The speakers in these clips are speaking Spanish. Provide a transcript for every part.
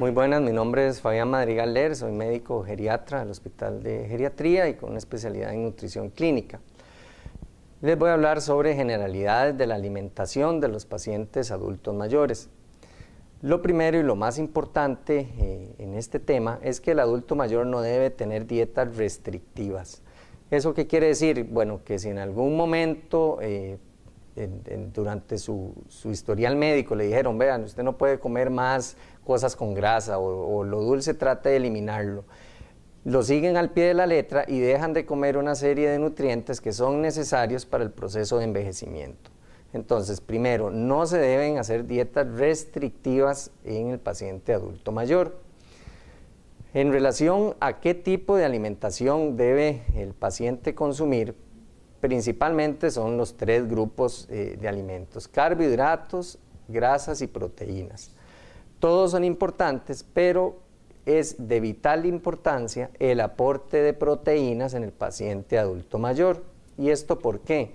Muy buenas, mi nombre es Fabián Madrigal Ler, soy médico geriatra del Hospital de Geriatría y con una especialidad en nutrición clínica. Les voy a hablar sobre generalidades de la alimentación de los pacientes adultos mayores. Lo primero y lo más importante eh, en este tema es que el adulto mayor no debe tener dietas restrictivas. ¿Eso qué quiere decir? Bueno, que si en algún momento eh, durante su, historial médico le dijeron, vean, usted no puede comer más cosas con grasa o, lo dulce trate de eliminarlo. Lo siguen al pie de la letra y dejan de comer una serie de nutrientes que son necesarios para el proceso de envejecimiento. Entonces, primero, no se deben hacer dietas restrictivas en el paciente adulto mayor. En relación a qué tipo de alimentación debe el paciente consumir, principalmente son los tres grupos eh, de alimentos, carbohidratos, grasas y proteínas. Todos son importantes, pero es de vital importancia el aporte de proteínas en el paciente adulto mayor. ¿Y esto por qué?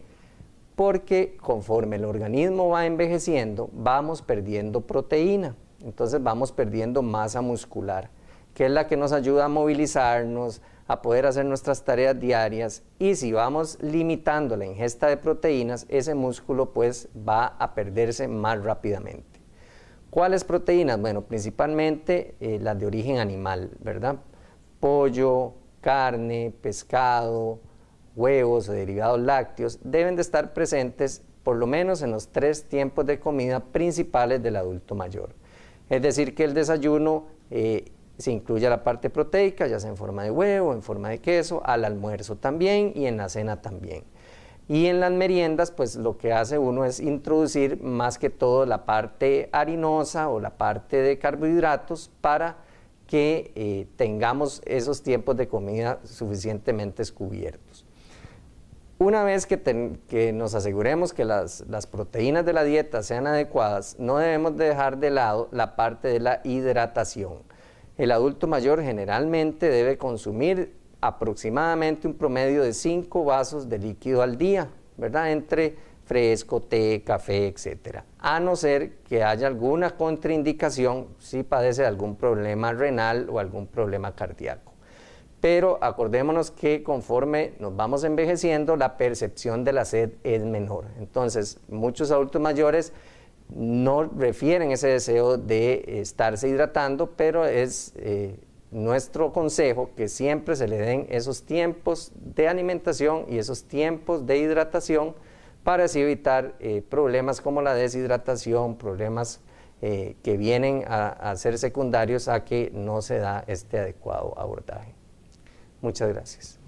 Porque conforme el organismo va envejeciendo, vamos perdiendo proteína, entonces vamos perdiendo masa muscular, que es la que nos ayuda a movilizarnos, a poder hacer nuestras tareas diarias y si vamos limitando la ingesta de proteínas, ese músculo pues va a perderse más rápidamente. ¿Cuáles proteínas? Bueno, principalmente eh, las de origen animal, ¿verdad? Pollo, carne, pescado, huevos o derivados lácteos deben de estar presentes por lo menos en los tres tiempos de comida principales del adulto mayor. Es decir, que el desayuno eh, se incluye la parte proteica, ya sea en forma de huevo, en forma de queso, al almuerzo también y en la cena también. Y en las meriendas, pues lo que hace uno es introducir más que todo la parte harinosa o la parte de carbohidratos para que eh, tengamos esos tiempos de comida suficientemente cubiertos. Una vez que, nos aseguremos que las, las, proteínas de la dieta sean adecuadas, no debemos dejar de lado la parte de la hidratación el adulto mayor generalmente debe consumir aproximadamente un promedio de 5 vasos de líquido al día, ¿verdad? Entre fresco, té, café, etc. A no ser que haya alguna contraindicación si padece de algún problema renal o algún problema cardíaco. Pero acordémonos que conforme nos vamos envejeciendo, la percepción de la sed es menor. Entonces, muchos adultos mayores no refieren ese deseo de estarse hidratando, pero es eh, nuestro consejo que siempre se le den esos tiempos de alimentación y esos tiempos de hidratación para así evitar eh, problemas como la deshidratación, problemas eh, que vienen a ser secundarios a que no se da este adecuado abordaje. Muchas gracias.